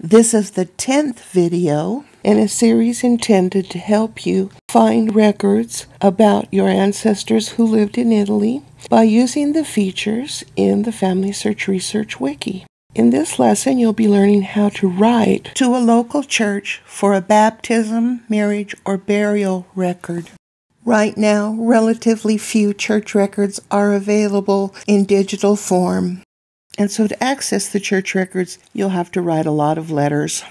This is the 10th video in a series intended to help you find records about your ancestors who lived in Italy by using the features in the Family Search Research Wiki. In this lesson, you'll be learning how to write to a local church for a baptism, marriage, or burial record. Right now, relatively few church records are available in digital form. And so to access the church records, you'll have to write a lot of letters.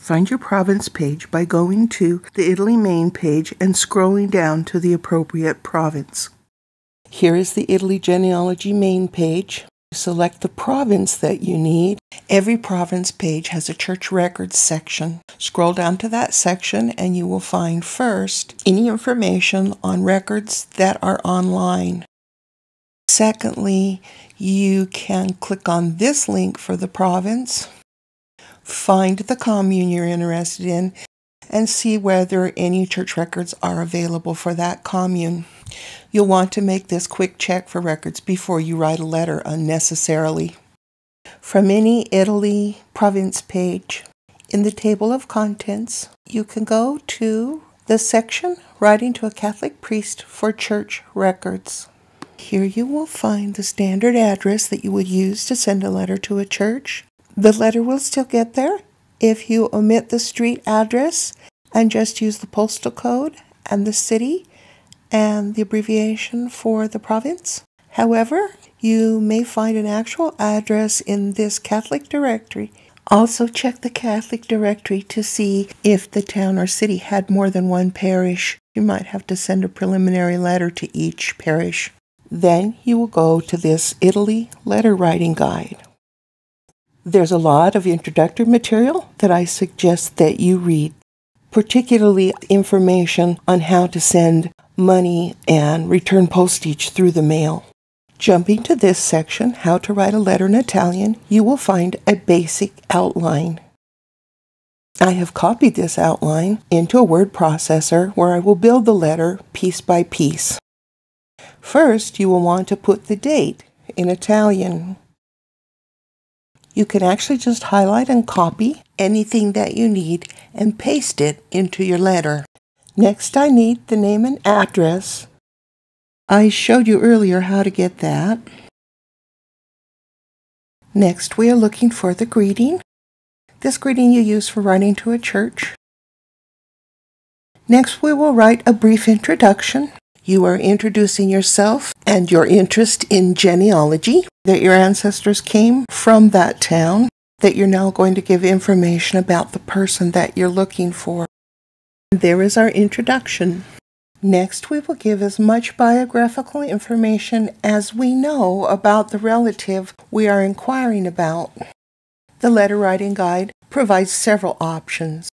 Find your province page by going to the Italy main page and scrolling down to the appropriate province. Here is the Italy genealogy main page. Select the province that you need. Every province page has a church records section. Scroll down to that section and you will find first any information on records that are online. Secondly, you can click on this link for the province, find the commune you're interested in, and see whether any church records are available for that commune. You'll want to make this quick check for records before you write a letter unnecessarily. From any Italy province page, in the table of contents, you can go to the section Writing to a Catholic Priest for Church Records. Here you will find the standard address that you would use to send a letter to a church. The letter will still get there if you omit the street address and just use the postal code and the city and the abbreviation for the province. However, you may find an actual address in this Catholic directory. Also, check the Catholic directory to see if the town or city had more than one parish. You might have to send a preliminary letter to each parish. Then you will go to this Italy letter writing guide. There's a lot of introductory material that I suggest that you read, particularly information on how to send money and return postage through the mail. Jumping to this section, How to Write a Letter in Italian, you will find a basic outline. I have copied this outline into a word processor where I will build the letter piece by piece. First, you will want to put the date in Italian. You can actually just highlight and copy anything that you need and paste it into your letter. Next, I need the name and address. I showed you earlier how to get that. Next, we are looking for the greeting. This greeting you use for writing to a church. Next, we will write a brief introduction. You are introducing yourself and your interest in genealogy, that your ancestors came from that town, that you're now going to give information about the person that you're looking for. There is our introduction. Next, we will give as much biographical information as we know about the relative we are inquiring about. The letter writing guide provides several options.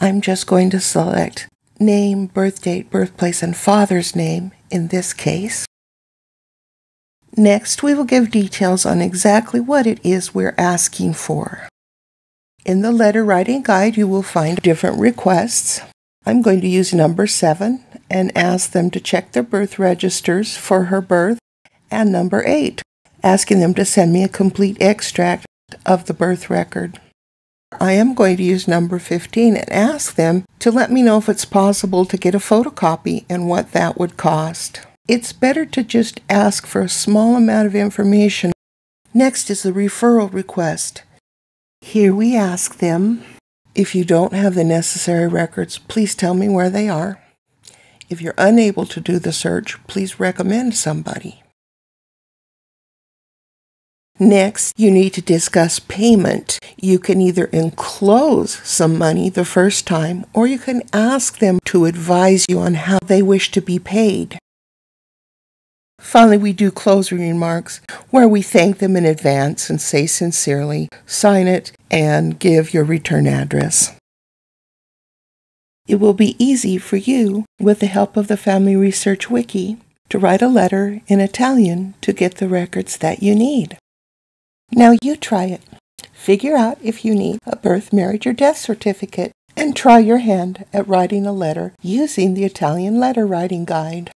I'm just going to select name, birth date, birthplace, and father's name in this case. Next, we will give details on exactly what it is we're asking for. In the letter writing guide, you will find different requests. I'm going to use number 7 and ask them to check their birth registers for her birth, and number 8, asking them to send me a complete extract of the birth record. I am going to use number 15 and ask them to let me know if it's possible to get a photocopy and what that would cost. It's better to just ask for a small amount of information. Next is the referral request. Here we ask them if you don't have the necessary records, please tell me where they are. If you're unable to do the search, please recommend somebody. Next, you need to discuss payment. You can either enclose some money the first time or you can ask them to advise you on how they wish to be paid. Finally, we do closing remarks where we thank them in advance and say sincerely, sign it, and give your return address. It will be easy for you, with the help of the Family Research Wiki, to write a letter in Italian to get the records that you need. Now you try it. Figure out if you need a birth, marriage, or death certificate and try your hand at writing a letter using the Italian letter writing guide.